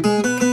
Porco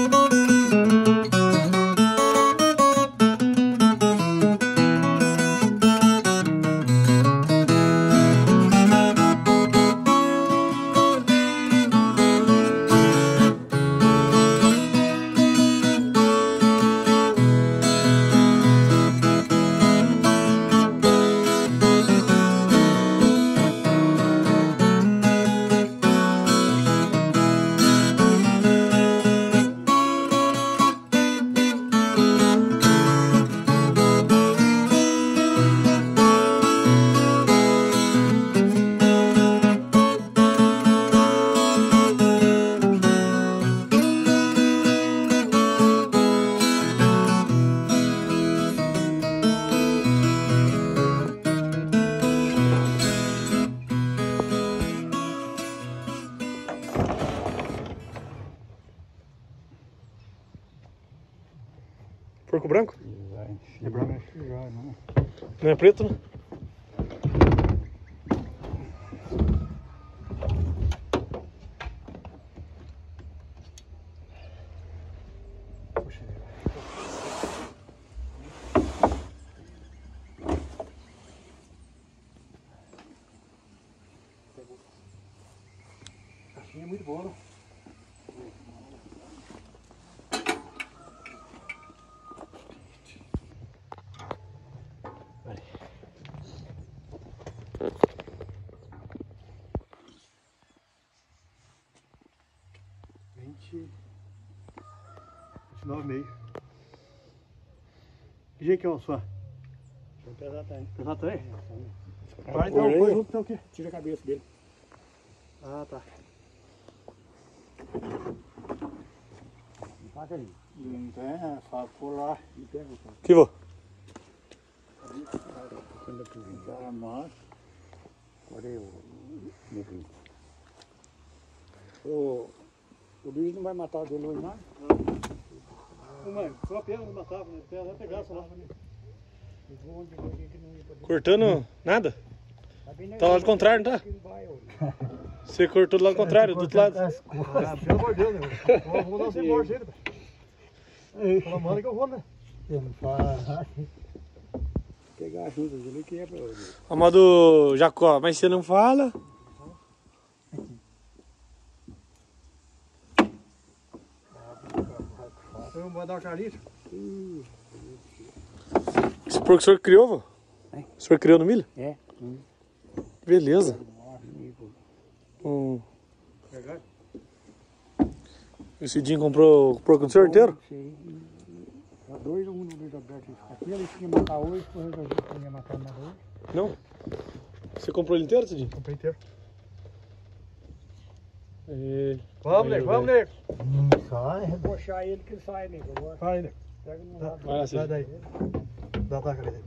branco? É branco? Já, não. Não é preto, né? Puxa, Caixinha é muito boa, né? Vinte... Vinte e nove e meio. Que jeito que é o sua? Vou pesar também. Pesado também? Vai, então, põe junto então o quê? Tira a cabeça dele. Ah, tá. Faca aí. Não tem, é o faca. Que vou? Quando eu puser. Tá, mas... Agora eu... O, o Luiz não vai matar o dele hoje, não? Ô mãe, só a pena não matava, né? Lá. Cortando nada? Tá bem Tá lá do contrário, não tá? Você cortou do lado contrário, do outro lado. Ah, pelo amor de Deus, né? Eu vou dar você morte ainda. Fala, manda que eu vou, né? Eu não faço. Pegar a junta dele que é pra hoje. A modo Jacó, mas você não fala? Vou dar uma carinha. Esse porco o senhor criou, vô? É. O senhor criou no milho? É. Hum. Beleza. Hum. Pegar? Esse Dinho comprou o porco no senhor inteiro? Sei. Tá dois ou um no Luiz Alberto aqui. Ele tinha matar hoje, depois eu ia matar mais hoje. Não. Você comprou ele inteiro, Cidinho? Comprei inteiro. É. Vamos, nego, vamos, nego. Sai, rebochar ele que ele sai. Agora Vai, nego. pega no Tá. lado. Vai lá, Sai daí. Dá a taca dele.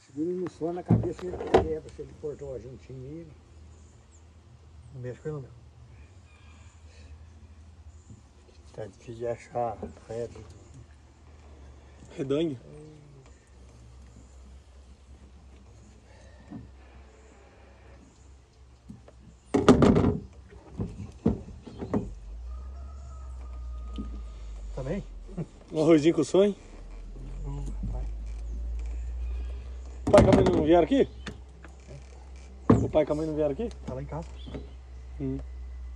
Segura ele no sono na cabeça ele quebra, se ele cortou a juntinha nele. Não mexe com ele, não, meu. Tá difícil de achar reto. Redanho. Também? Um arrozinho com sonho. Hum, vai. O pai e a mãe não vieram aqui? O pai e a mãe não vieram aqui? Tá lá em casa.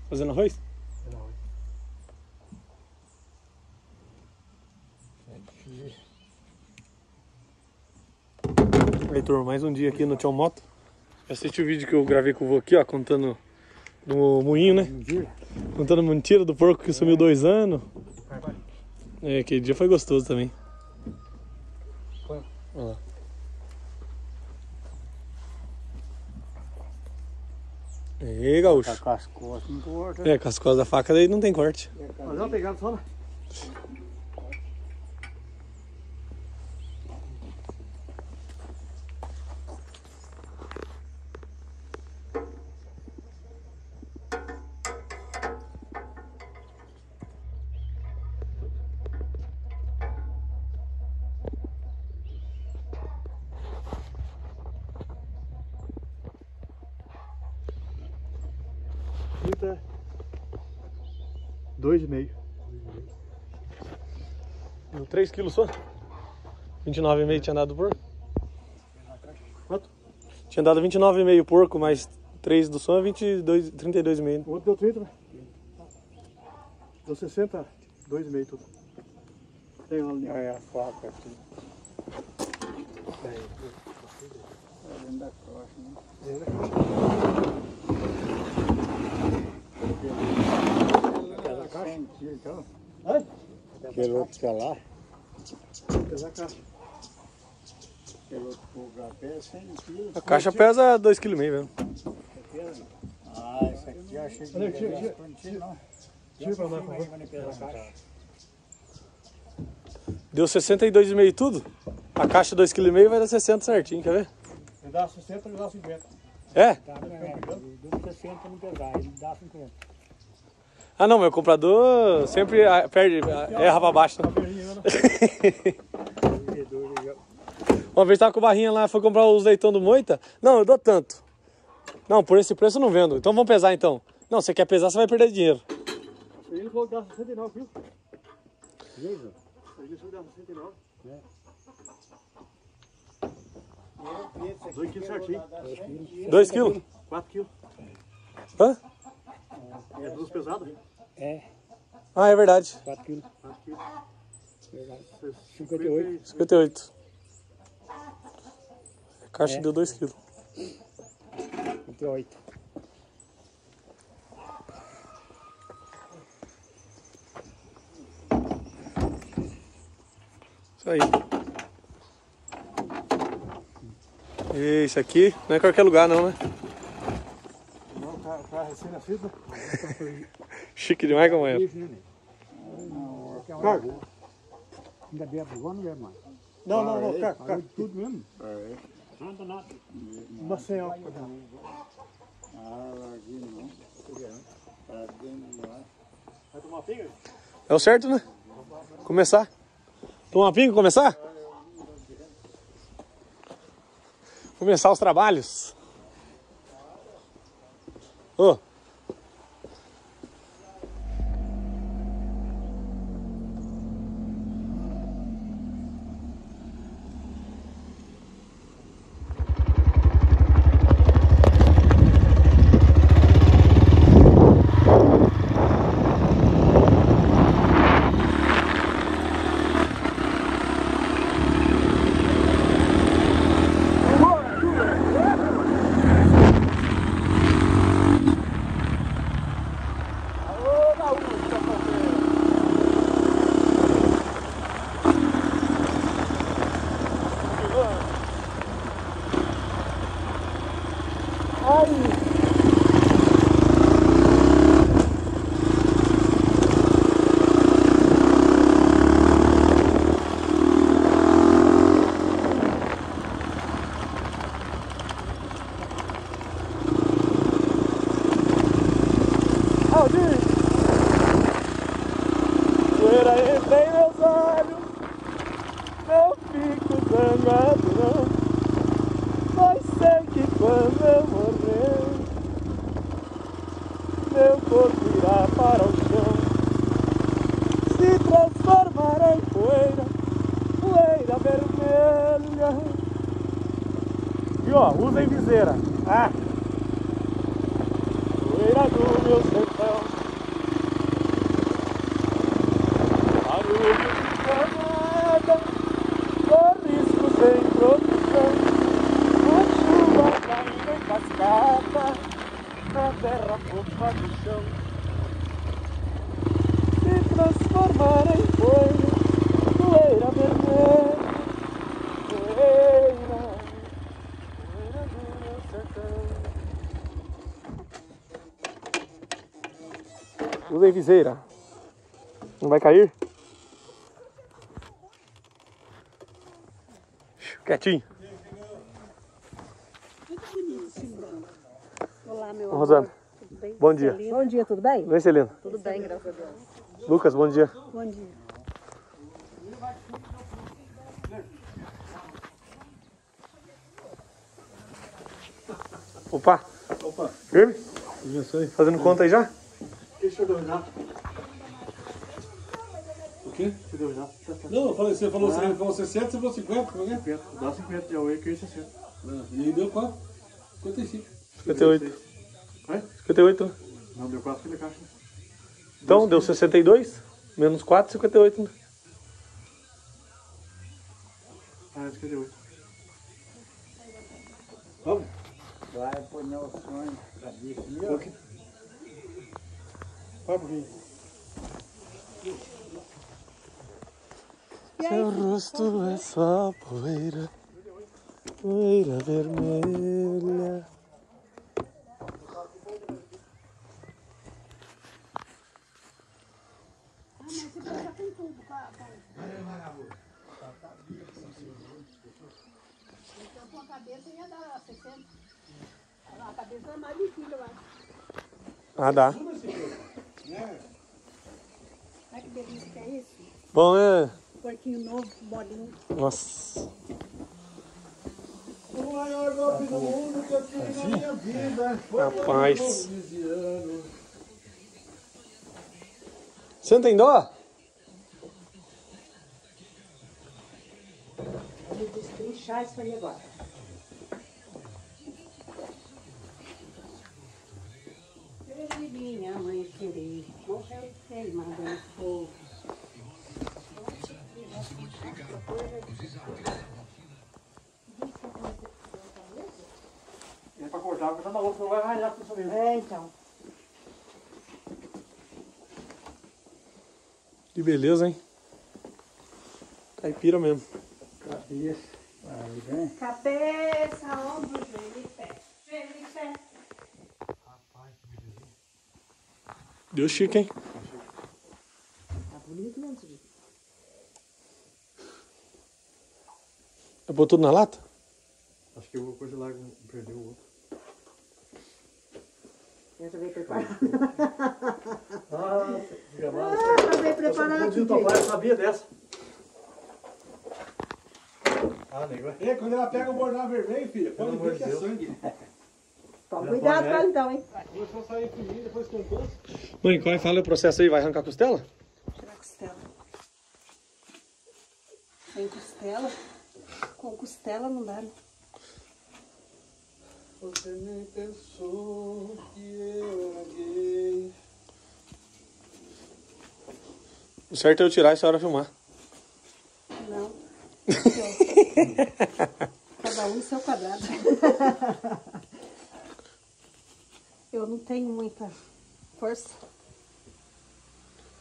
Fazendo arroz? É na hora. Aí, turma, mais um dia aqui no Tchau Moto. Assiste o vídeo que eu gravei com o vô aqui, ó, contando do moinho, né? Contando mentira do porco que sumiu dois anos. É, aquele dia foi gostoso também. Foi. Olha lá. Aí, gaúcho. Tá com as costas não corta. É, com as costas da faca daí não tem corte. Mas dá uma pegada só, né? Eita. Dois e meio. Deu 3 quilos só? 29,5 tinha dado porco? Quanto? Tinha dado 29,5 porco, mais 3 do som é 22, 32,5. O outro deu 30, né? Deu 60, dois e meio tudo. Tem uma linha. Olha a faca aqui. É dentro da costa, né? Então, aquele outro que é lá, pesa a caixa. aquele outro pontapé é 100 quilos. A caixa pesa 2,5 kg mesmo. Ah, esse aqui eu achei que Olha não aqui, tira, ia tira, contigo, não. Tira pra nós, por favor. Quando ele pesa a caixa. Deu 62,5 tudo? A caixa 2,5 kg vai dar 60 certinho, quer ver? Ele dá 60, ele dá 50. É? Tá, né? Deu 60 não pesar, ele dá 50. Ah não, meu comprador sempre ah, perde, ah, erra pra baixo. né? Uma vez tava com o Barrinha lá, foi comprar os leitão do Moita. Não, eu dou tanto. Não, por esse preço eu não vendo. Então vamos pesar então. Não, você quer pesar, você vai perder dinheiro. Ele falou que dá 69 quilos. Veja, Ele disse que dá 69. esse Dois quilos certinho. 2 quilos? 4 quilos. Hã? É duas pesadas? É, Ah, é verdade. 4 quilos. 4 quilos. Verdade. 58. 58. A caixa É. deu 2 quilos. 58. Isso aí. Esse aqui não é qualquer lugar não, né? Não, o cara, o né? Chique demais, companheiro. Isso, né, Não, é Cargo. Ainda bem abrigou, não é, mano? Não, não, não, cara. de tudo mesmo. Nada, nada. Uma sem álcool. Ah, aqui não. Dentro lá. Vai tomar pinga? É o certo, né? Começar. Tomar pinga e começar? Começar os trabalhos. Ô. Aldir! Transformar em poeira Poeira vermelha Poeira Poeira do meu sertão Usem viseira. Não vai cair? Quietinho. Olá, meu amor. Rosana. Bom dia. Celina? Bom dia, tudo bem? Vem, Celina. Tudo bem, graças a Deus. Lucas, bom dia. Bom dia. Opa. Opa, Firme? isso aí. Fazendo conta aí já? Deixa eu dominar. O quê? Já? Tá certo. Não, eu falei, você falou, você falou 60, você falou 50, como é que é? 50. Dá 50 de Huawei que é 60. Ah, E aí deu quanto? 55. 58. Vai? 58. Não, deu 4 quilos de caixa. Então, deu 62. Menos 4, 58. né? Ah, é 58. Vamos? Vai pôr meu sonho. Aqui? Pouquinho. Vai um pouquinho. Seu rosto é só poeira, poeira vermelha. Então, com a cabeça ia dar 60. A cabeça é mais de quilo, eu acho. Ah, dá. Olha que delícia que é isso. Bom, é. Porquinho novo, bolinho. Nossa. O maior golpe do mundo que eu tive na minha vida. Foi Rapaz. Você não tem dó? Destrinchar isso aí agora. Ele minha mãe querer, morreu queimada no fogo. É pra cortar, porque na outra, não vai ralhar com isso mesmo. É, então. Que beleza, hein? Caipira mesmo. Cabeça. Cabeça, ombro, joelho e pé. Joelho e pé. Deu chique, hein? Tá bonito mesmo, Suzy. Botou tudo na lata? Acho que eu vou congelar e perder o outro. Eu já veio preparado. Ah, mal. Ah, já veio preparado. Eu sabia dessa. Nego. é. Quando ela pega o bordão vermelho, filha, pode Pelo amor ver que de é Deus. sangue. Toma cuidado com ela então, hein? Começou a sair fininho, depois cantou. Mãe, qual é? Fala o processo aí, vai arrancar a costela? Tirar a costela. Sem costela. Com costela não dá, né? Você nem pensou que eu era gay. O certo é eu tirar e a senhora filmar. Não. Cada um seu quadrado. Eu não tenho muita força.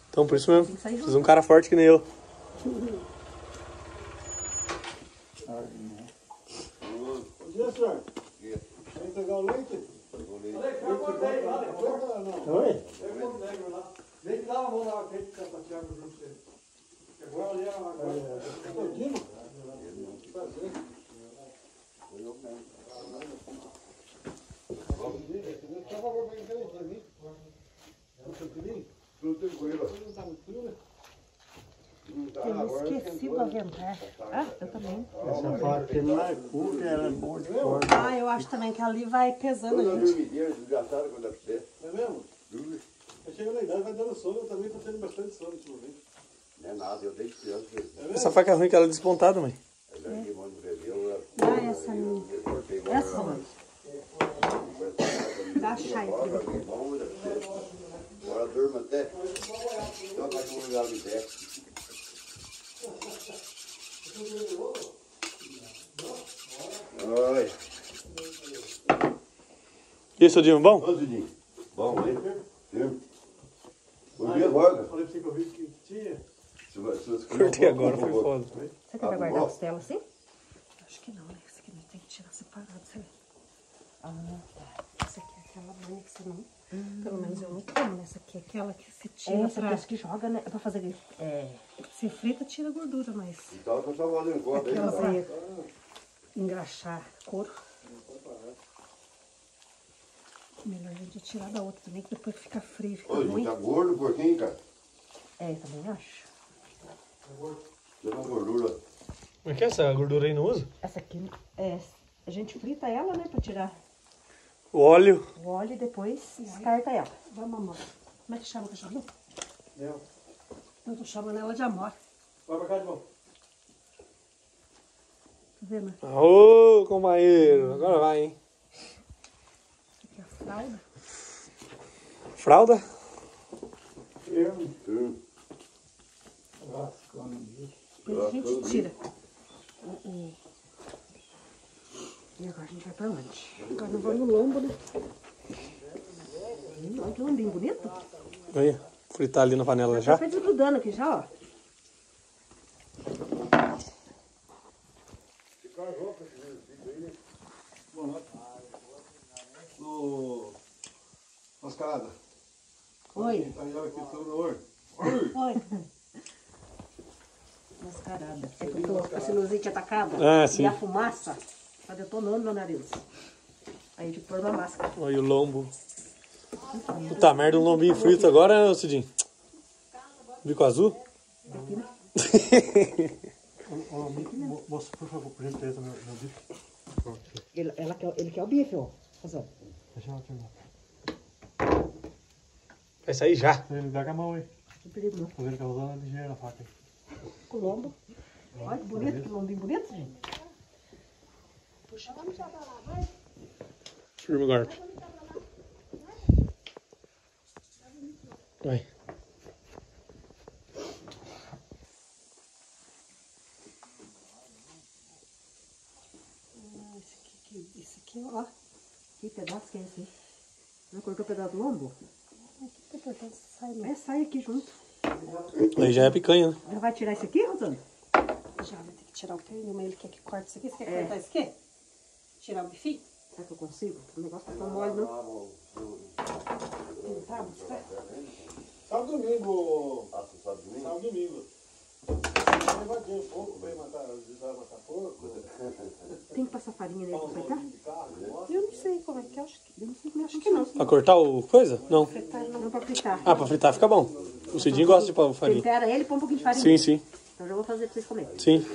Então, por isso mesmo. Precisa de um cara forte que nem eu. Bom dia, senhor. O leite? Oi? Leite. Vem que dá uma mão na frente pra Tiago junto com você. Agora tranquilo. Não muito frio, né? Eu esqueci do aventar. Ah, eu também. Essa parte não é curta, ela é boa de cor. Ah, eu acho também que ali vai pesando a gente. desgraçada quando é. É mesmo? Eu chego na idade, vai dando sono, eu também tô tendo bastante sono ultimamente. Não é nada, eu tenho criança. É? Essa faca ruim que ela é despontada, mãe. Ah, essa minha. Essa, mãe. Dá bom, olha pra você. Bora, durma até. Então, vai com um lugar de pé. Oi. E aí, seu Dinho, bom? Ô, Zidinho. Bom, hein? Firme. Por dia agora. Falei pra você que eu vi que tinha. Se você- se você- Cortei agora, foi foda. Você quer guardar a costela assim? Acho que não, né? Esse aqui nós tem que tirar separado, sabe? Ah, tá. Essa aqui é aquela banha que você não... Pelo menos eu não como, né? Essa aqui é aquela que você tira essa pra... que joga, né? É pra fazer. É. Você frita, tira a gordura, mas... Então, eu vou em conta aí. Aquela tá? pra engraxar couro. Melhor a gente tirar da outra também, que depois fica frio, fica Ô, ruim. tá gordo o porquinho, cara. É, também acho. Uma gordura. Como é que é essa gordura aí não usa? Essa aqui, é, a gente frita ela, né? Pra tirar O óleo. o óleo e depois descarta ela. Vamos, amor. Como é que chama o cachorrinho? Eu tô chamando ela de amor. Vai pra cá de volta. Tá vendo? Ô, companheiro. Agora vai, hein? Aqui é a fralda. Fralda? Depois a gente tira. E agora a gente vai pra onde? Agora nós vamos no lombo, né? Hum, Olha que lombinho bonito. Aí, fritar ali na panela já. Já tá desgrudando aqui já, ó. Ô, Mascarada, Oi. aí olha aqui, seu olho. Oi. Mascarada. É que eu tô com a sinusite atacada. Ah, sim. E a fumaça tá detonando meu nariz. Aí eu tive que pôr uma máscara. Olha o lombo. Puta merda, um lombinho frito agora, Cidinho. Bico azul? Ô, ô, mo- moça, por favor, por gentileza, meu, meu. Pronto, Ele, ela quer, ele quer o bife, ó. Fazendo. deixa ela terminar. Vai sair já. Ele dá com a mão aí. Não perigo não. Tô vendo que ela usando a ligeira a faca aí. Com o lombo. Olha que bonito, que lombinho bonito, gente. Firme o golpe. Vai. Ah, esse aqui, esse aqui, ó. Que pedaço que é esse? Não cortou o pedaço do lombo? Que pedaço sai, É, sai aqui junto. Aí já é picanha, né? Já vai tirar esse aqui, Rosana? Já vai ter que tirar o pernil, mas ele quer que corte isso aqui. Você quer É. cortar isso aqui? Tirar o bifinho? Será que eu consigo? O negócio tá tão mole, não? Tentar buscar? Sábado domingo. Ah, sábado domingo? Sábado domingo. Um pouco, matar, vai matar porco. Tem que passar farinha nele pra fritar? Eu não sei como é que é. Acho que, Eu não sei como é acho que não. Pra cortar o coisa? Não. Fritar não. Não pra fritar. Ah, pra fritar fica bom. O Cidinho gosta de pôr farinha. Tempera ele e põe um pouquinho de farinha. Sim, sim. Então já vou fazer pra vocês comerem. Sim.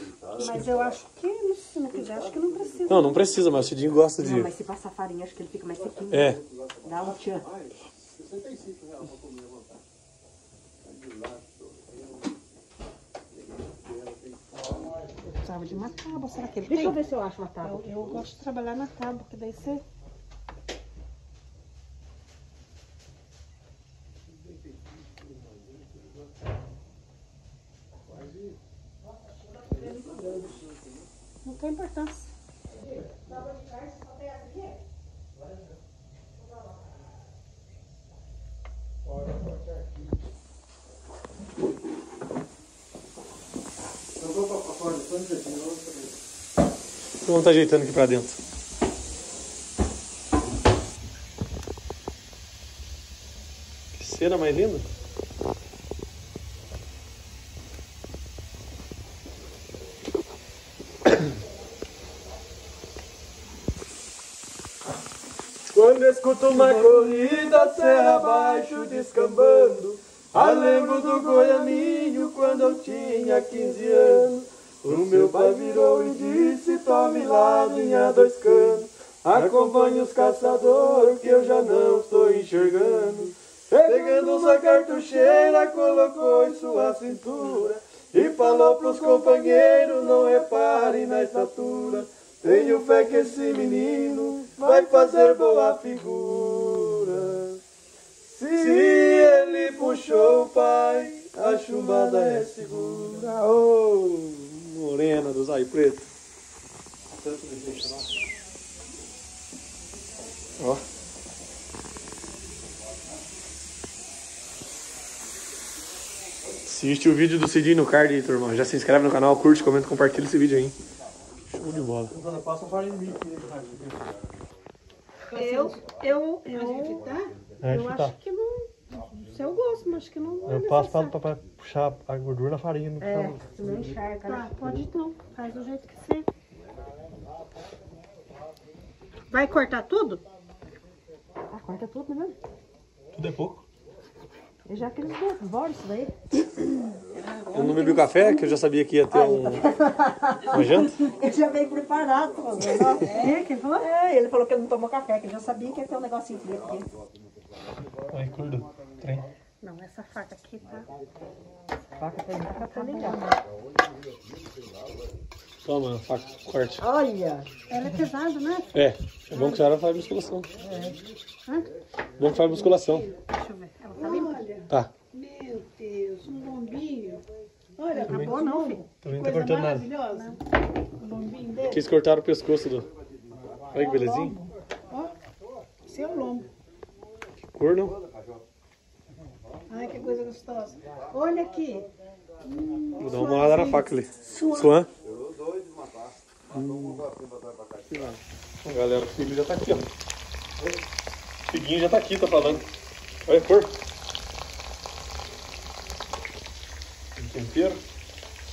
Mas eu acho que, se não quiser, acho que não precisa. Não, não precisa, mas o Cidinho gosta Não, de. mas se passar farinha, acho que ele fica mais sequinho. É. Dá um tchan. Eu precisava de uma tábua. Será que ele Deixa tem? eu ver se eu acho uma tábua. Eu, eu gosto de trabalhar na tábua, que daí você... Não tem importância. Eu vou pra fora, só um minutinho, eu vou saber. Vamos tá ajeitando aqui pra dentro. Que cena mais linda. Quando escuto uma corrida serra abaixo descambando, ah, lembro do goianinho quando eu tinha 15 anos. O meu pai virou e disse, tome lá linha dois canos, acompanhe os caçadores que eu já não estou enxergando. Pegando sua cartucheira, colocou em sua cintura e falou pros companheiros, não reparem na estatura. Tenho fé que esse menino vai fazer boa figura. Se ele puxou o pai, a chumbada é segura. Ô, morena do Zai Preto. Ó. Assiste o vídeo do Cidinho no card aí, turma. Já se inscreve no canal, curte, comenta, compartilha esse vídeo aí. Show de bola. Né, Eu, eu, eu, É, eu acho que não... Se eu gosto, mas acho que não é Eu passo pra, pra puxar a gordura na farinha, não É, puxar se não encharca, Tá, né? pode então. Faz do jeito que você... Vai cortar tudo? Ah, corta tudo, né? Tudo é pouco. Eu já aqueles devoro isso daí. Eu não bebi o café, que eu já sabia que ia ter um... uma janta. Ele já veio preparado. É, quem falou? É, ele falou que não tomou café, que ele já sabia que ia ter um negocinho frio aqui. Aí, curdo. Trem. Não, essa faca aqui tá... Faca tá catando em casa. Toma, faca, corte. Olha! Ela é pesada, né? É, é bom que a senhora faz musculação. Hã? Bom que faz musculação. Deixa eu ver. Ela tá limpa? Olha, Tá. meu Deus, um lombinho. Olha, Também- acabou não, filho? Também não tá Coisa cortando nada. maravilhosa. O lombinho dele. Quis cortar o pescoço do. Olha que belezinha. Ó, esse é o lombo. Cor não? Ai, que coisa gostosa. Olha aqui. Vou dar uma olhada na faca ali. Suan. Hum. Ó, Galera, o filho já tá aqui, ó. O Figuinho já tá aqui, tá falando. Olha a cor. Tempero.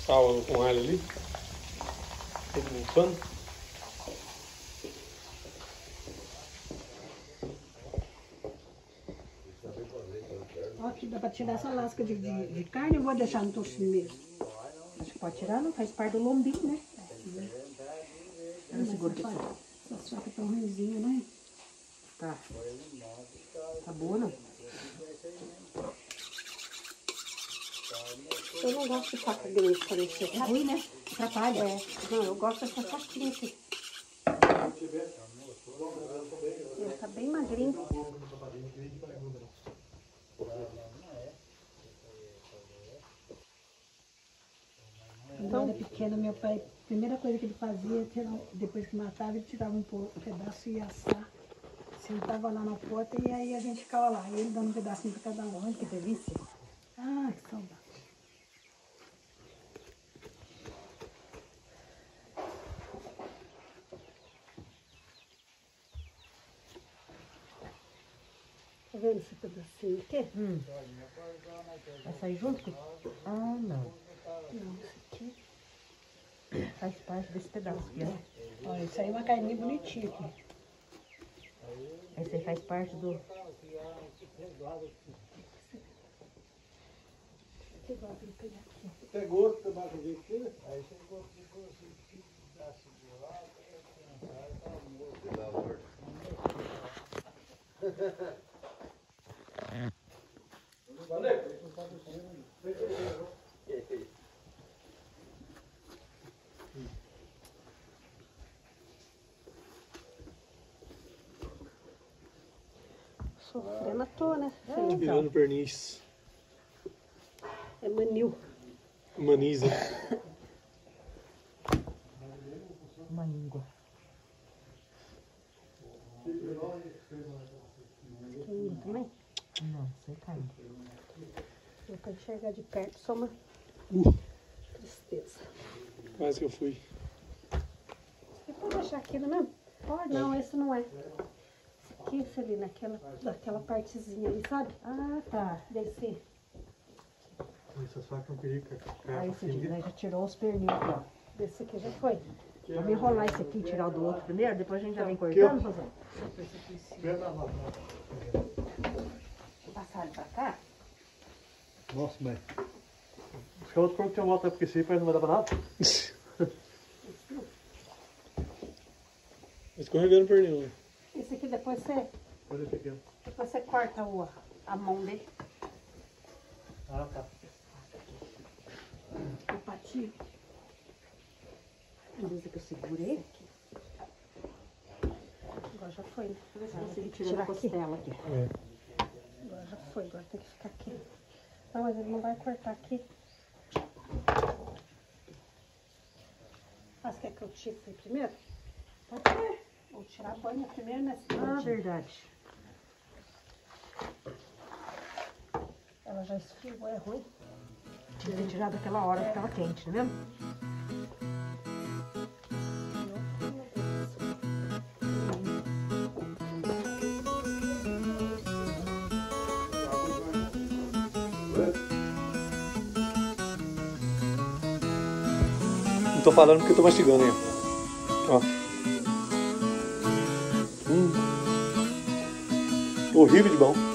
Sal com alho ali. Tudo no pano. Ó, aqui dá pra tirar essa lasca de, de, de carne eu vou deixar no tocinho mesmo. Acho que pode tirar, não? Faz parte do lombinho, né? Ela segura aqui. Essa faca tá ruimzinha, né? Tá. Tá boa, não? Eu não gosto de faca grande pra mexer. É ruim, né? Atrapalha. É, não, eu gosto dessa faquinha aqui. Ele tá bem magrinho. Quando eu era pequena, meu pai, a primeira coisa que ele fazia, depois que matava, ele tirava um, pedaço e ia assar. Sentava lá na porta e aí a gente ficava lá. E ele dando um pedacinho pra cada um. Olha que delícia. Ah, que saudade. Vendo esse pedacinho aqui? Vai sair junto? Ah, não. Não, esse aqui. Faz parte desse pedaço aqui, ó. Olha, isso aí é uma carninha bonitinha aqui. Esse aí faz parte do... Pegou, você baixa o aqui, né? Sofrendo à toa, né? Tirando perniz. É manil. Maniza. Uma língua. Lindo também. Não, você caiu. Pra enxergar de perto, só uma Uh, tristeza. quase que eu fui. Você pode deixar aquilo mesmo? Pode. Não, esse não é. Esse aqui, Celina, aquela, daquela partezinha ali, sabe? Ah, tá. Desse. Essas facas não queriam cair Aí você né, já tirou os pernil aqui, ó. Desse aqui já foi. Vamos enrolar esse aqui e tirar o do outro primeiro, depois a gente já vem cortando, Rosana. Passar ele pra cá. Nossa, mãe. Buscar outro corpo que tinha volta, porque esse aí parece que não vai dar pra nada. Escorregando pernil. né? Esse aqui depois você, Olha esse aqui, ó. depois você corta o, a mão dele. Ah, tá. O patinho. Beleza que eu segurei. Agora já foi, né? Deixa eu ver se eu consigo Tirando tirar a aqui. costela aqui. Agora já foi, agora tem que ficar aqui. Não, mas ele não vai cortar aqui. Mas quer que eu tire isso aí primeiro? Pode ser. Vou tirar a banha primeiro, né? Ah, verdade. Ela já esfriou, é ruim. Tinha que ter tirado aquela hora que tava quente, não é mesmo? Tô falando porque eu tô mastigando aí, ó. Hum. Horrível de bom.